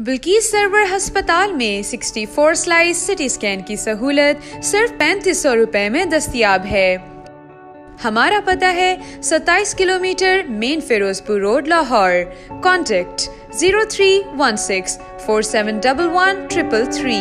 Bilkis server अस्पताल में 64 slice CT scan की सहूलत सिर्फ़ पैंतीस सौ रुपए में दस्तियाब है। हमारा पता है 27 kilometre main Firozpur road, Lahore. Contact zero three one six four seven double one triple three